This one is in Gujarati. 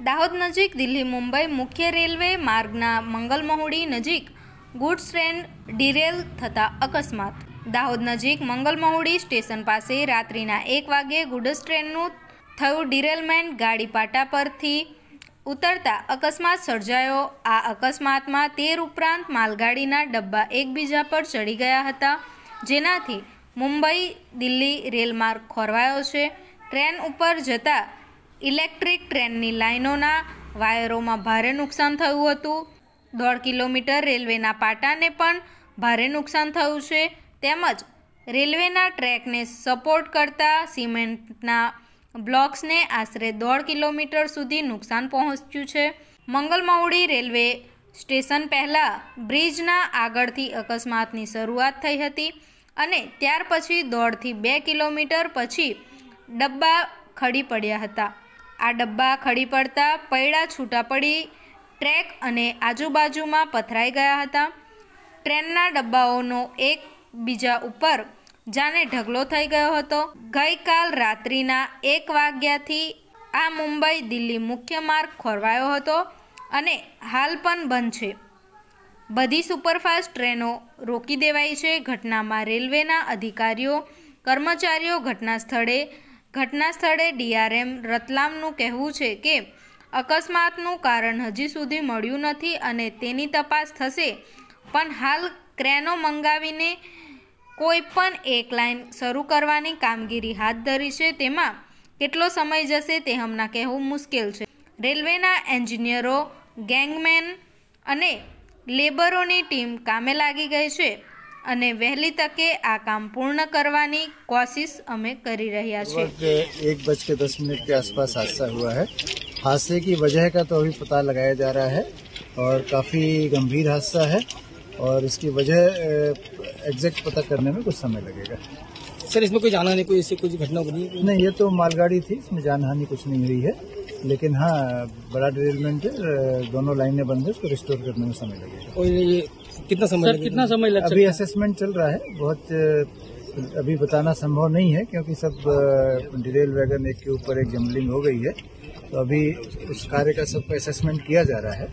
દાહોદ નજીક, દિલ્હી, મુંબઈ, મુખ્ય રેલવે માર્ગના મંગલમહુડી નજીક ગુડ્સ ટ્રેન ડિરેલ થતા અકસ્માત. દાહોદ નજીક મંગલમહુડી સ્ટેશન પાસે રાત્રિના એક વાગ્યે ગુડ્સ ટ્રેનનું થયું ડિરેલમેન્ટ ગાડી પાટા પરથી ઉતરતા અકસ્માત સર્જાયો. આ અકસ્માતમાં તેર ઉપરાંત માલગાડીના ડબ્બા એકબીજા પર ચડી ગયા હતા, જેનાથી મુંબઈ દિલ્હી રેલમાર્ગ ખોરવાયો છે. ટ્રેન ઉપર જતા ઇલેક્ટ્રિક ટ્રેનની લાઇનોના વાયરોમાં ભારે નુકસાન થયું હતું. દોઢ કિલોમીટર રેલવેના પાટાને પણ ભારે નુકસાન થયું છે. તેમજ રેલવેના ટ્રેકને સપોર્ટ કરતા સિમેન્ટના બ્લોક્સને આશરે દોઢ કિલોમીટર સુધી નુકસાન પહોંચ્યું છે. મંગલમૌડી રેલવે સ્ટેશન પહેલાં બ્રિજના આગળથી અકસ્માતની શરૂઆત થઈ હતી અને ત્યાર પછી દોઢથી બે કિલોમીટર પછી ડબ્બા ખડી પડ્યા હતા. આ ડબ્બા ખડી પડતા પૈડા છૂટા પડી, ટ્રેક અને આજુબાજુમાં પથરાઈ ગયા હતા. ટ્રેનના ડબ્બાઓનો એક બીજા ઉપર જાણે ઢગલો થઈ ગયો હતો. ગઈકાલ રાત્રિના એક વાગ્યાથી આ મુંબઈ દિલ્હી મુખ્ય માર્ગ ખોરવાયો હતો અને હાલ પણ બંધ છે. બધી સુપરફાસ્ટ ટ્રેનો રોકી દેવાઈ છે. ઘટનામાં રેલવેના અધિકારીઓ, કર્મચારીઓ ઘટના સ્થળે ઘટના સ્થળે ડીઆરએમ રતલામનું કહેવું છે કે, અકસ્માતનું કારણ હજી સુધી મળ્યું નથી અને તેની તપાસ થશે. પણ હાલ ક્રેનો મંગાવીને કોઈ પણ એક લાઇન શરૂ કરવાની કામગીરી હાથ ધરી છે તેમાં કેટલો સમય જશે તે હમણાં કહેવું મુશ્કેલ છે. રેલવેના એન્જિનિયરો, ગેંગમેન અને લેબરોની ટીમ કામે લાગી ગઈ છે. અને વહેલી તકે આ કામ પૂર્ણ કરવાની કોશિશ અમે કરી રહ્યા છીએ लगभग एक बज के दस मिनट के आसपास हादसा हुआ है हादसे की वजह का तो अभी पता लगाया जा रहा है और काफ़ी गंभीर हादसा है और इसकी वजह एग्जैक्ट पता करने में कुछ समय लगेगा सर इसमें कोई जाना नहीं कोई ऐसी कुछ घटना बनी नहीं ये तो मालगाड़ी थी इसमें जानहानि कुछ नहीं हुई है लेकिन हाँ बड़ा डिरेलमेंट है दोनों लाइनें बंद है उसको रिस्टोर करने में समय लगेगा। और ये कितना समय सर, कितना समय लग अभी असेसमेंट चल रहा है बहुत अभी बताना संभव नहीं है क्योंकि सब डिरेल वैगन एक के ऊपर एक जम्बलिंग हो गई है। तो अभी उस कार्य का सबका असेसमेंट किया जा रहा है।